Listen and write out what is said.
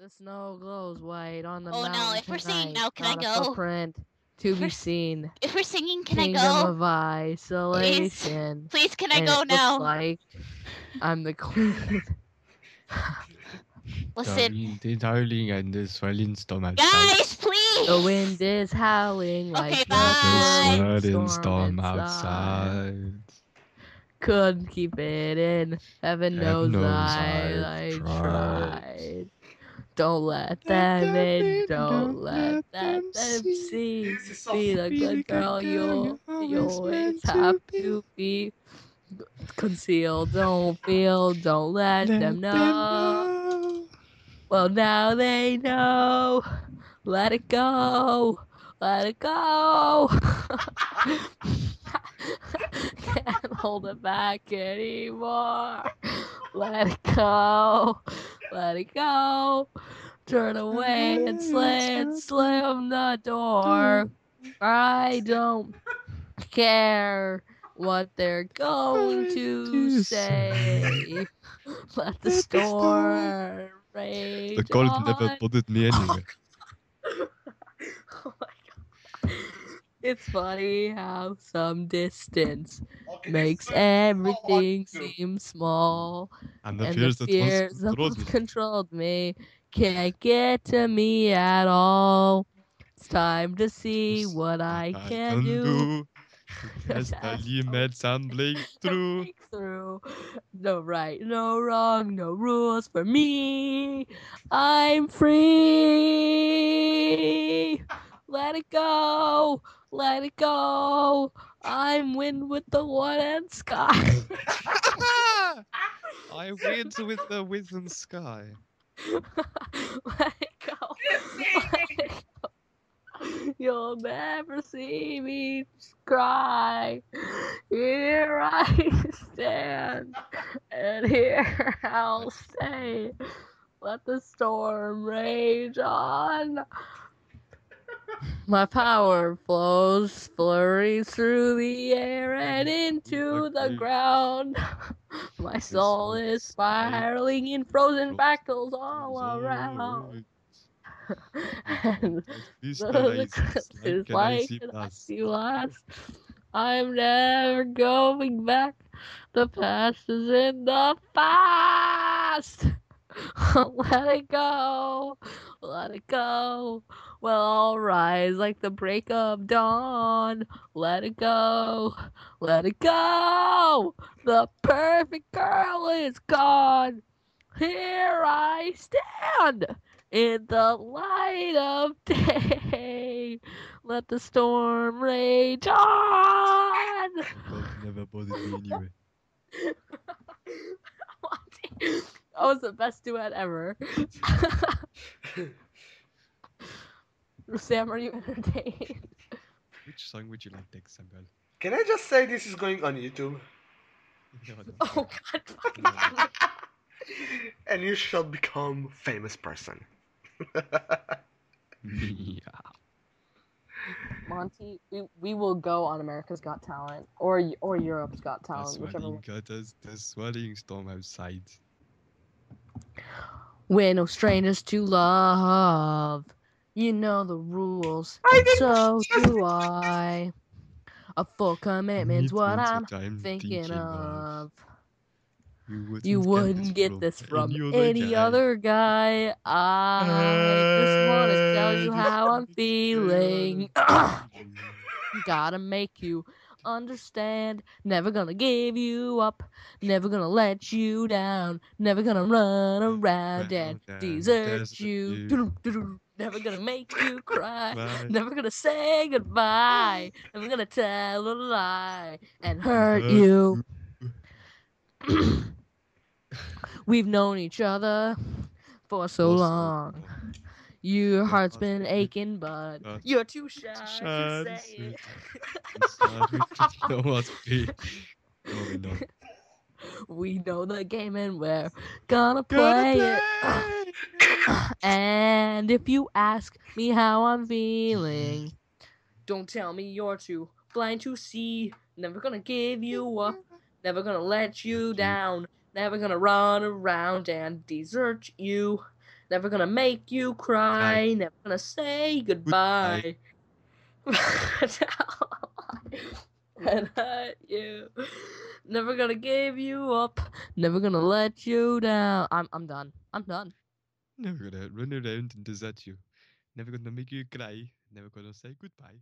The snow glows white on the Oh, no, if we're singing now, can I go? footprint to be seen. If we're singing, can Kingdom I go? of isolation. Please, can I and go it looks now? like I'm the queen. Listen, The darling and the swelling stomach. guys, please. the wind is howling like Okay, a bye. The swelling swelling storm inside. outside. Couldn't keep it in. Heaven Heaven knows, knows I, I tried. tried. Don't let them in. Don't let them see. This Be the good girl you'll you always have to be. Conceal, don't feel, don't let them know. Well, now they know. Let it go. Let it go. Can't hold it back anymore. Let it go. Let it go. Turn away and slam, slam the door. I don't care what they're going to say. Let the storm rage The cold on. never bothered me anyway. Oh my God. It's funny how some distance makes this is so everything hard to do. seem small, And the and fears the that fears once that controlled once me. controlled me can't get to me at all. It's time to see Yes, what I can do. As the Yes, limits and break through. through. No right, no wrong, no rules for me. I'm free. Let it go. Let it go. I'm wind with the one and sky. I went with the wisdom sky. Let it go. Let it go. You'll never see me cry. Here I stand, and here I'll stay. Let the storm rage on. My power flows, flurries through the air and into the ground. My soul is spiraling in frozen fractals all around. And This the eclipse is like an icy. I'm never going back. The past is in the past. Let it go. Let it go. Well, I'll rise like the break of dawn. Let it go. Let it go. The perfect girl is gone. Here I stand in the light of day. Let the storm rage on. Never bothered me anyway. that was the best duet ever. Sam, are you entertained? Which song would you like to next, Samuel? Can I just say this is going on YouTube? No, no. Oh God! No. damn and you shall become famous person. yeah. Monty, we, we will go on America's Got Talent or or Europe's Got Talent, whichever swelling one. gutters, the swelling storm outside. We're no strangers to love. You know the rules. So do I. A full commitment's what I'm thinking of. You wouldn't, You wouldn't get this from any other guy. I just want to tell you how I'm feeling. Gotta make you understand. Never gonna give you up. Never gonna let you down. Never gonna run around and desert you. Never gonna make you cry. Bye. Never gonna say goodbye. Never gonna tell a lie and hurt Hurt you. We've known each other For so long. Your heart's been aching, but you're too shy shy to say it. It's hard to know. No, we know. The game and we're gonna Gonna play it. play. and if you ask me how I'm feeling, don't tell me you're too blind to see. Never gonna give you up. Never gonna let you down. Never gonna run around and desert you. Never gonna make you cry. Never gonna say goodbye. and hurt you. Never gonna give you up. Never gonna let you down. I'm I'm done. I'm done. Never gonna run around and desert you. Never gonna make you cry. Never gonna say goodbye.